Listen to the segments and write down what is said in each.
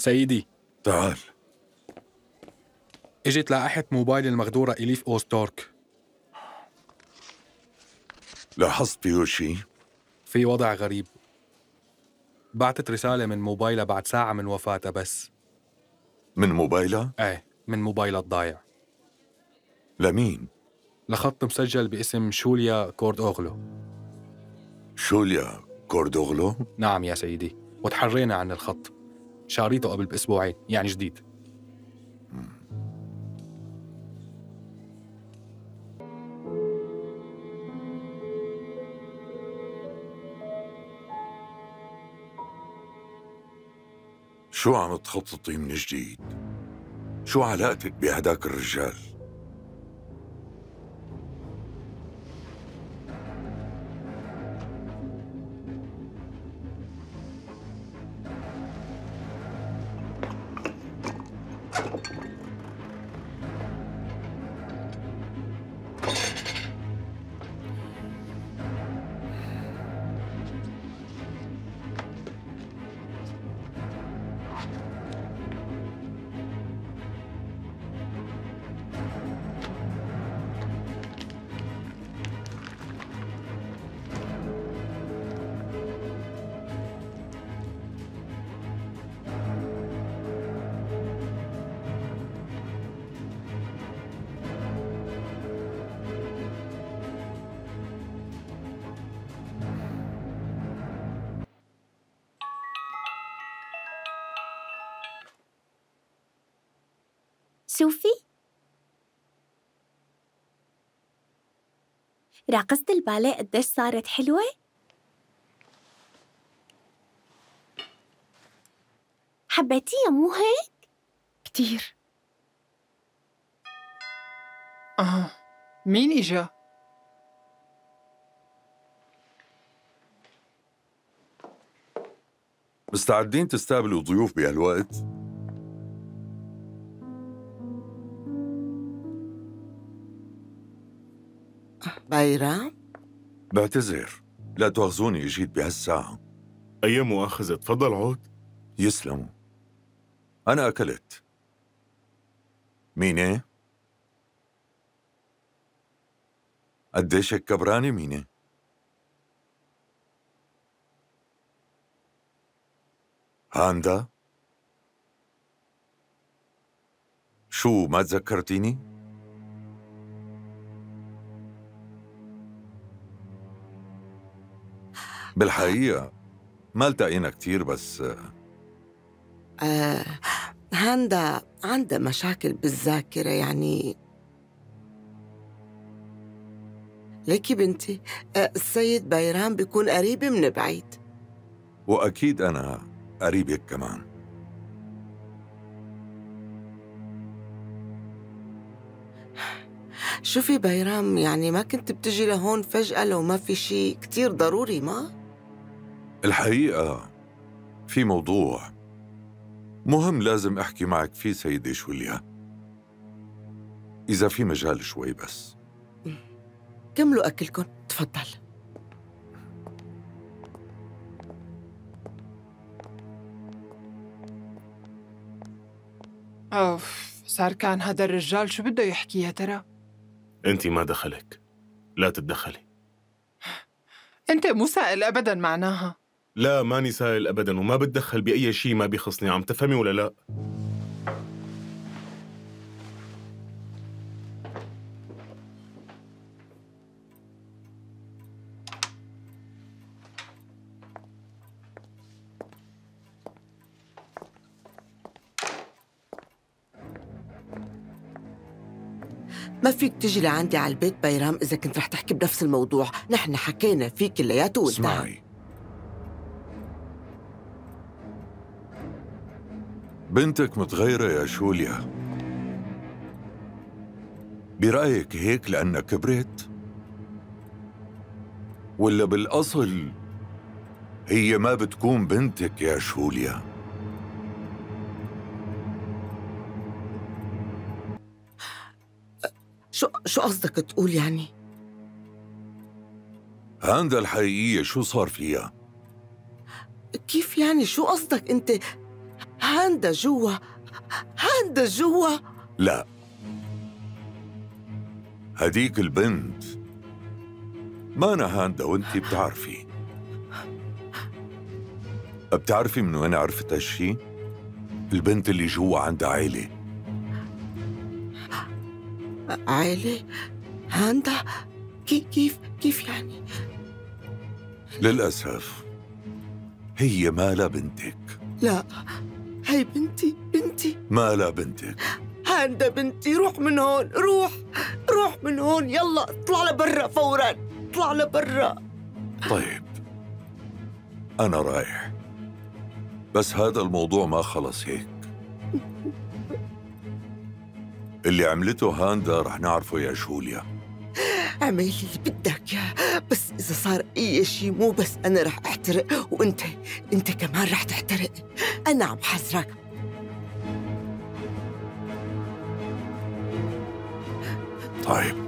سيدي تعال اجت لائحة موبايل المغدورة إليف أوستورك لاحظت فيه شيء؟ في وضع غريب بعتت رسالة من موبايلها بعد ساعة من وفاتها بس من موبايلها؟ إيه من موبايلها الضايع لمين؟ لخط مسجل باسم شوليا كورد أوغلو شوليا كوردوغلو؟ نعم يا سيدي وتحرينا عن الخط شاريته قبل بأسبوعين يعني جديد شو عم تخططي من جديد؟ شو علاقتك بهداك الرجال؟ شوفي راقصة الباليه قديش صارت حلوة؟ حبيتيها مو هيك؟ كتير آه مين إجا؟ مستعدين تستقبلوا ضيوف بهالوقت؟ بايرام بعتذر لا تواخذوني أجيت بهالساعة أي مؤاخذة تفضل عود يسلموا أنا أكلت مينة؟ قديش هيك كبرانة مينة؟ هاندا؟ شو ما تذكرتيني؟ بالحقيقة ما التقينا كتير بس آه هاندا عندها مشاكل بالذاكرة يعني. ليكي بنتي آه السيد بايرام بيكون قريب من بعيد. وأكيد أنا قريبك كمان. شوفي بايرام يعني ما كنت بتجي لهون فجأة لو ما في شيء كتير ضروري ما؟ الحقيقة في موضوع مهم لازم أحكي معك فيه سيدي شوليا. إذا في مجال شوي بس. كملوا أكلكم تفضل. أوف صار كان هذا الرجال شو بده يحكي يا ترى؟ أنت ما دخلك. لا تتدخلي. أنت مو سائل أبدا معناها. لا ماني سائل أبدا وما بتدخل بأي شيء ما بيخصني عم تفهمي ولا لا؟ ما فيك تجي لعندي على البيت بيرام إذا كنت رح تحكي بنفس الموضوع. نحن حكينا فيه كلياته وانتهى اسمعي. بنتك متغيرة يا شوليا برأيك هيك لأنها كبرت؟ ولا بالأصل هي ما بتكون بنتك يا شوليا؟ شو شو قصدك تقول يعني؟ هاندا الحقيقية شو صار فيها؟ كيف يعني شو قصدك أنت؟ هاندا جوا. هاندا جوا. لا. هديك البنت. ما أنا هاندا وانتي بتعرفي؟ بتعرفي من وين عرفت هالشي؟ البنت اللي جوا عندها عيلة. عائلة هاندا؟ كيف كيف كيف يعني؟ للأسف هي مالا بنتك لا. هي بنتي بنتي. مالا بنتك هاندا بنتي روح من هون روح روح من هون. يلا اطلع لبرا فورا اطلع لبرا. طيب أنا رايح. بس هذا الموضوع ما خلص هيك. اللي عملته هاندا رح نعرفه يا جوليا اعمل اللي بدك بس إذا صار أي شيء مو بس أنا رح أحترق وأنت أنت كمان رح تحترق. أنا عم حذرك. طيب.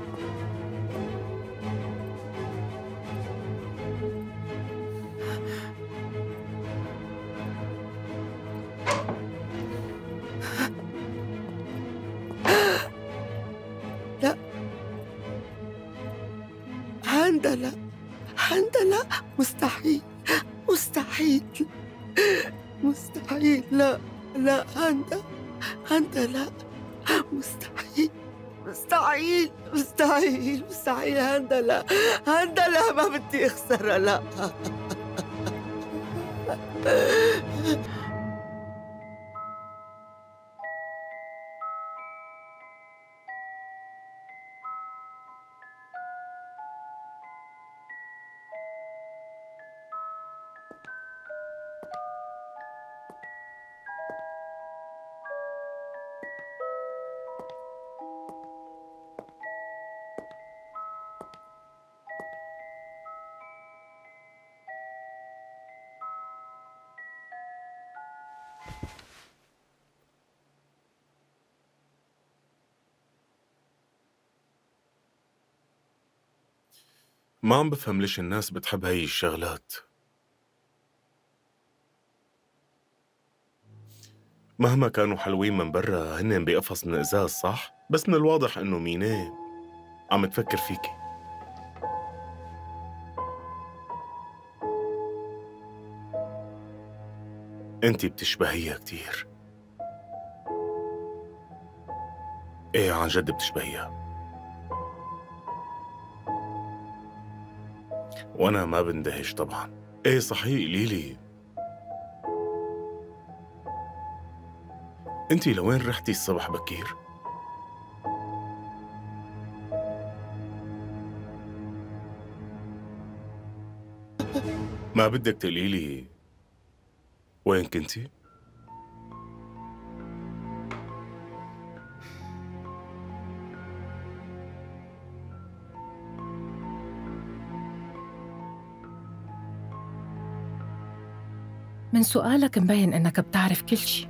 هاندا لا مستحيل مستحيل مستحيل. لا لا هاندا هاندا لا. مستحيل مستحيل مستحيل مستحيل. هاندا لا. هاندا لا ما بدي أخسرها لا. ما عم بفهم ليش الناس بتحب هاي الشغلات. مهما كانوا حلوين من برا هن بقفص من إزاز صح؟ بس من الواضح إنه ميناء عم تفكر فيكي انتي بتشبهيها كتير. إيه عن جد بتشبهيها. وأنا ما بندهش طبعا إيه صحيح ليلي انتي لوين رحتي الصبح بكير؟ ما بدك تقولي لي وين كنتي؟ من سؤالك مبين إنك بتعرف كل شي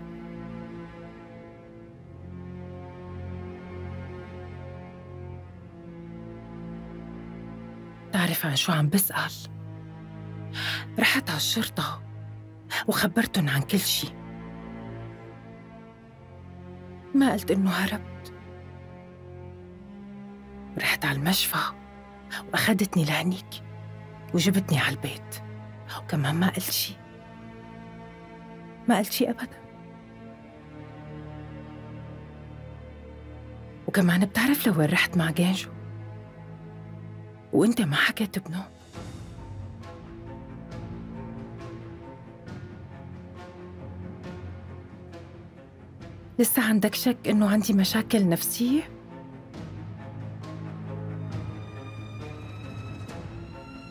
بتعرف عن شو عم بسأل؟ رحت على الشرطة وخبرتن عن كل شي ما قلت إنه هربت. رحت على المشفى وأخدتني لهنيك وجبتني على البيت. وكمان ما قلت شي ما قلت شي أبدا. وكمان بتعرف لوين رحت مع جانجو وأنت ما حكيت بنوم لسه عندك شك إنه عندي مشاكل نفسية؟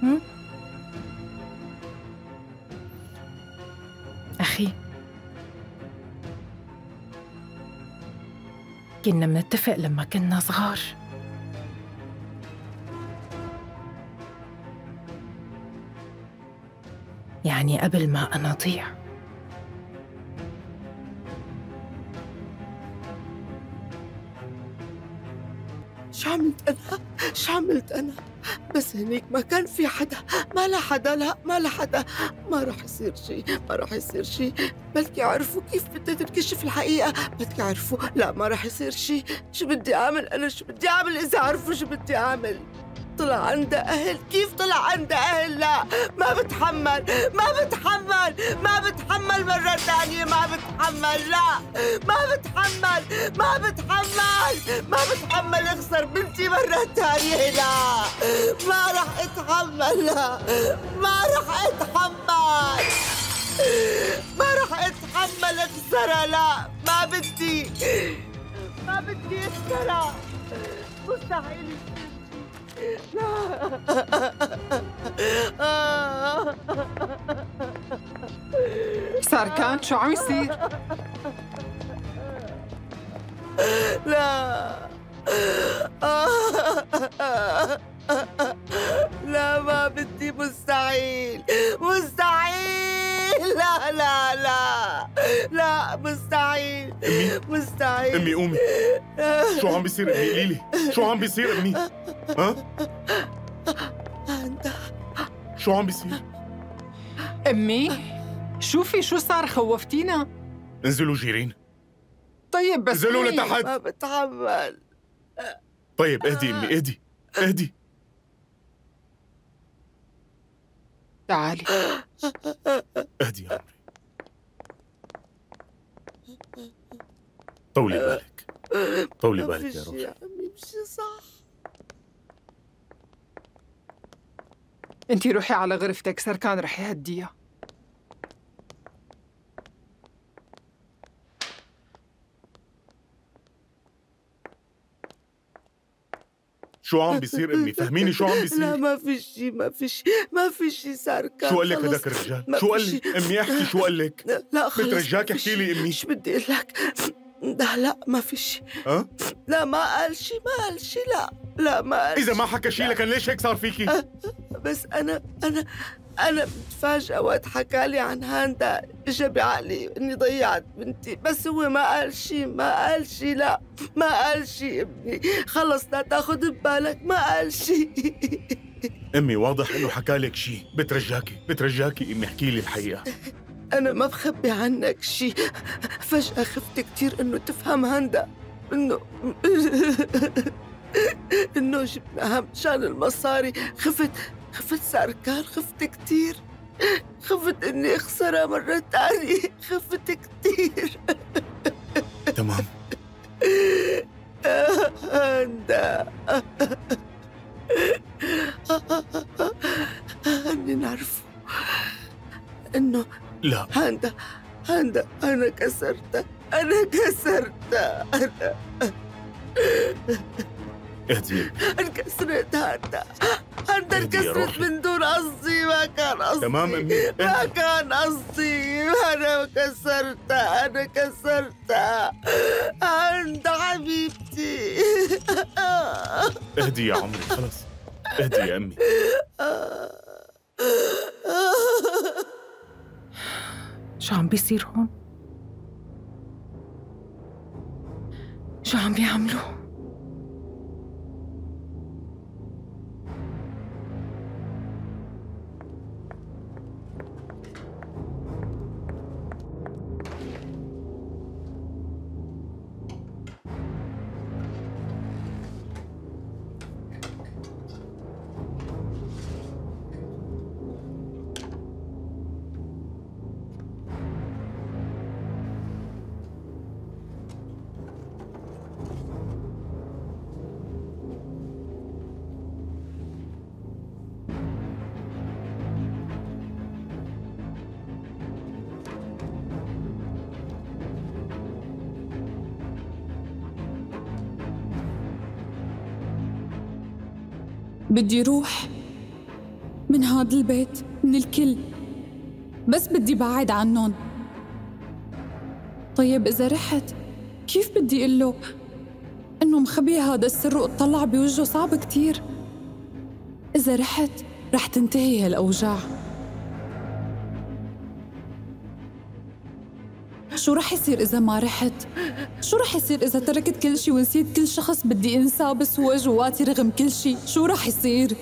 هم؟ كنا منتفق لما كنا صغار. يعني قبل ما أنا أضيع. شو عملت أنا؟ شو عملت أنا؟ بس هنيك ما كان في حدا. ما لا حدا لا ما لا حدا. ما راح يصير شيء ما راح يصير شيء. بلكي عرفوا كيف بدها تنكشف الحقيقة. بلكي عرفوا لا ما راح يصير شيء. شو بدي أعمل أنا؟ شو بدي أعمل إذا عرفوا شو بدي أعمل؟ طلع عندها أهل؟ كيف طلع عندها أهل؟ لا ما بتحمل ما بتحمل ما بتحمل مرة ثانية ما بتحمل لا. ما بتحمل ما بتحمل ما بتحمل. اخسر بنتي مرة ثانية لا ما رح أتحمل لا. ما رح أتحمل. ما رح أتحمل اخسرها لا. ما بدي ما بدي اخسرها مستحيل. لا ساركان شو عم يصير؟ لا. لا ما بدي مستحيل. مستحيل. لا لا لا. لا مستحيل. مستحيل. أمي قومي شو عم بيصير أمي؟ قولي لي شو عم بيصير أمي؟ ها؟ أنت. شو عم بيصير؟ أمي شوفي شو صار خوفتينا. انزلوا جيرين. طيب بس انزلوا لتحت. ما بتحمل طيب اهدي أمي اهدي اهدي. تعالي. اهدي يا عمري. طولي بالك. طولي بالك يا روحي. يا عمي مشي صح. انتي روحي على غرفتك سركان رح يهديها. شو عم بيصير أمي؟ فهميني شو عم لا بيصير ما في شي ما في شي ما في شي صار كان شو قال لك. هداك الرجال؟ ما شو في قال. لك أمي احكي شو قال لك. لا- لا خلص بترجاك احكي لي. أمي. شو بدي أقول لك. لا لا ما في شي ها؟ لا ما قال شي ما قال شي لا لا ما قال إذا ما. حكى شي لكن ليش هيك صار فيكي؟ بس أنا أنا أنا متفاجئة وقت حكى لي عن هاندا اجى بعقلي إني ضيعت بنتي. بس هو ما قال شي ما قال شي لا ما قال شي ابني. خلص لا تاخذ ببالك ما قال شي. أمي واضح إنه حكى لك شي. بترجاكي بترجاكي امي أحكي لي الحقيقة. أنا ما بخبي عنك شي. فجأة خفت كتير إنه تفهم هندا إنه إنه جبناها مشان المصاري. خفت خفت ساركان خفت كتير. خفت إني أخسرها مرة تانية. خفت كتير. تمام. هندا هني نعرفه. إنه لا. هاندا هاندا أنا كسرتها أنا كسرتها أنا اهدي. انكسرت اهدي يا انكسرت. من دون قصدي ما كان قصدي تمام أمي، ما. كان قصدي أنا كسرتها أنا كسرتها هاندا حبيبتي اهدي يا عمري خلص اهدي يا أمي شو عم بيصير هون؟ شو عم بيعملوا؟ بدي روح من هذا البيت من الكل. بس بدي بعد عنهم. طيب إذا رحت كيف بدي أقول له إنه مخبي هذا السر واطلع بوجهه صعب كتير؟ إذا رحت رح تنتهي هالأوجاع. شو رح يصير إذا ما رحت؟ شو رح يصير إذا تركت كل شي ونسيت كل شخص بدي أنساه بس هو جواتي رغم كل شي؟ شو رح يصير؟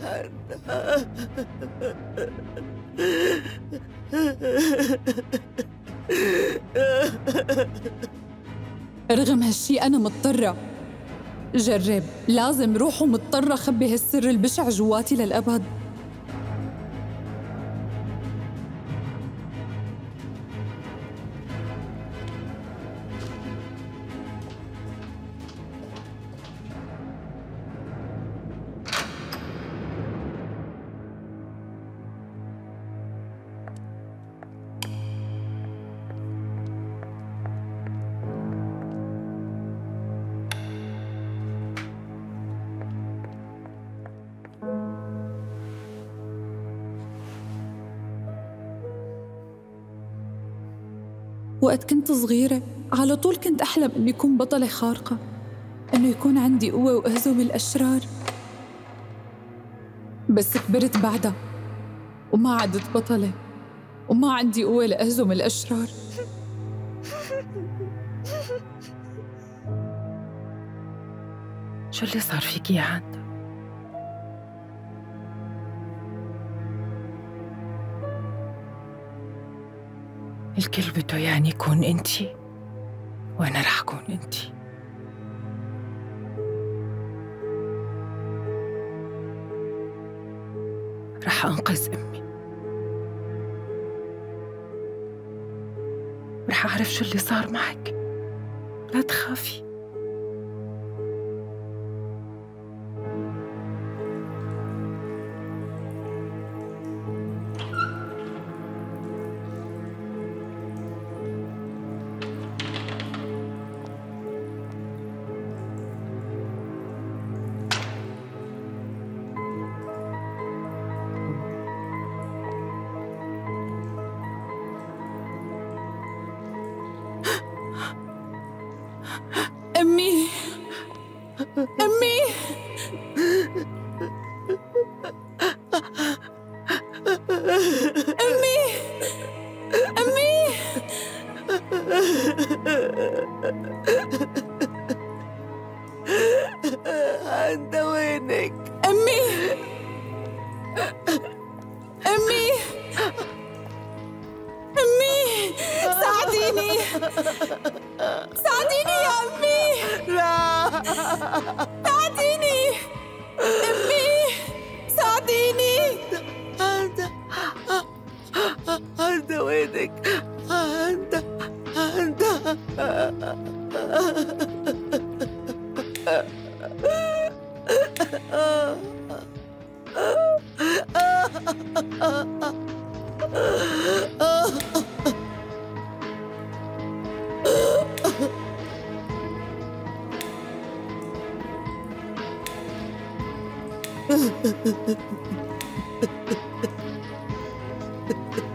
هانا رغم هالشي أنا مضطرة جرب لازم روح ومضطرة أخبي هالسر البشع جواتي للأبد وقت كنت صغيرة على طول كنت أحلم إني أكون بطلة خارقة إنه يكون عندي قوة وأهزم الأشرار بس كبرت بعدها وما عدت بطلة وما عندي قوة لأهزم الأشرار شو اللي صار فيك يا عند؟ الكل بده يعني يكون انتي وأنا رح اكون انتي. رح انقذ امي. رح اعرف شو اللي صار معك. لا تخافي. أمي أمي أمي لا ساعديني أمي ساعديني هاندا هاندا Ha ha ha.